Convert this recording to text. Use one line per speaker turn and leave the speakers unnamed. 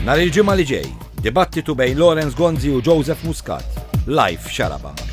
Nar il-ġimma li ġej, dibattitu bejn Lorenz Gonzi u Joseph Muscat, live xaraba.